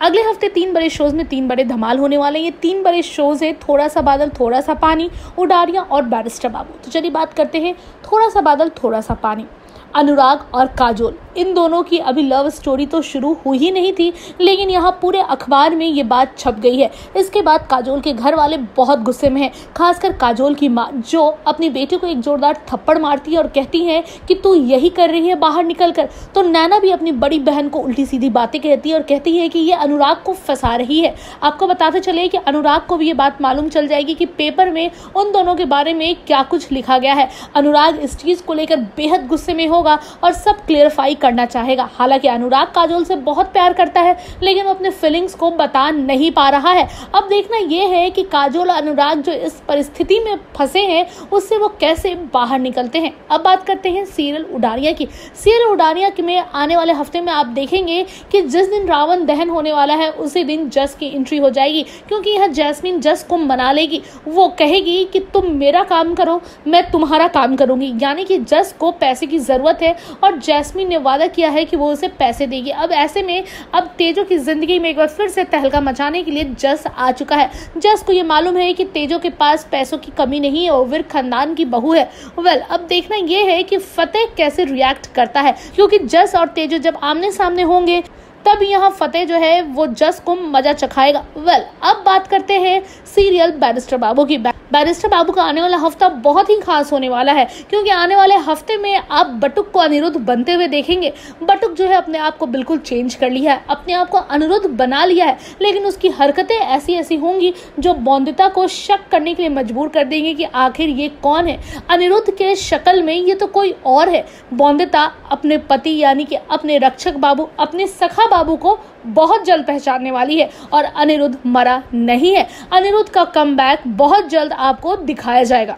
अगले हफ़्ते तीन बड़े शोज़ में तीन बड़े धमाल होने वाले हैं। ये तीन बड़े शोज़ हैं थोड़ा सा बादल थोड़ा सा पानी, उडारिया और बैरिस्टर बाबू। तो चलिए बात करते हैं थोड़ा सा बादल थोड़ा सा पानी। अनुराग और काजोल। इन दोनों की अभी लव स्टोरी तो शुरू हुई ही नहीं थी, लेकिन यहाँ पूरे अखबार में ये बात छप गई है। इसके बाद काजोल के घर वाले बहुत गुस्से में हैं, खासकर काजोल की माँ, जो अपनी बेटी को एक जोरदार थप्पड़ मारती है और कहती है कि तू यही कर रही है बाहर निकल कर तो नैना भी अपनी बड़ी बहन को उल्टी सीधी बातें कहती है और कहती है कि ये अनुराग को फंसा रही है। आपको बताते चले कि अनुराग को भी ये बात मालूम चल जाएगी कि पेपर में उन दोनों के बारे में क्या कुछ लिखा गया है। अनुराग इस चीज़ को लेकर बेहद गुस्से में होगा और सब क्लियरफाई करना चाहेगा। हालाँकि अनुराग काजोल से बहुत प्यार करता है, लेकिन वो अपने फीलिंग्स को बता नहीं पा रहा है। अब देखना यह है कि काजोल और अनुराग जो इस परिस्थिति में फंसे हैं, उससे वो कैसे बाहर निकलते हैं। अब बात करते हैं सीरियल उडारिया की। सीरियल उडारिया में आने वाले हफ़्ते में आप देखेंगे कि जिस दिन रावण दहन होने वाला है, उसी दिन जस की एंट्री हो जाएगी, क्योंकि यह जैस्मिन जस को मना लेगी। वो कहेगी कि, तुम मेरा काम करो, मैं तुम्हारा काम करूँगी। यानी कि जस को पैसे की ज़रूरत है और जैस्मिन ने वादा किया है कि वो उसे पैसे देगी। अब ऐसे में, अब तेजो की ज़िंदगी में एक बार फिर से तहलका मचाने के लिए जस आ चुका है। जस को ये मालूम है कि तेजो के पास पैसों की कमी नहीं है और खानदान की बहू है। वेल अब देखना यह है कि फतेह कैसे रिएक्ट करता है, क्योंकि जस और तेजो जब आमने सामने होंगे, तब यहाँ फतेह जो है, वो जस को मज़ा चखाएगा। वेल अब बात करते हैं सीरियल बैरिस्टर बाबू की। बैरिस्टर बाबू का आने वाला हफ़्ता बहुत ही खास होने वाला है, क्योंकि आने वाले हफ़्ते में आप बटुक को अनिरुद्ध बनते हुए देखेंगे। बटुक जो है अपने आप को बिल्कुल चेंज कर लिया है, अपने आप को अनिरुद्ध बना लिया है, लेकिन उसकी हरकतें ऐसी ऐसी होंगी जो बौंदिता को शक करने के लिए मजबूर कर देंगे कि आखिर ये कौन है। अनिरुद्ध के शक्ल में ये तो कोई और है। बौंदिता अपने पति यानी कि अपने रक्षक बाबू, अपने सखा बाबू को बहुत जल्द पहचानने वाली है, और अनिरुद्ध मरा नहीं है। अनिरुद्ध का कम बहुत जल्द आपको दिखाया जाएगा।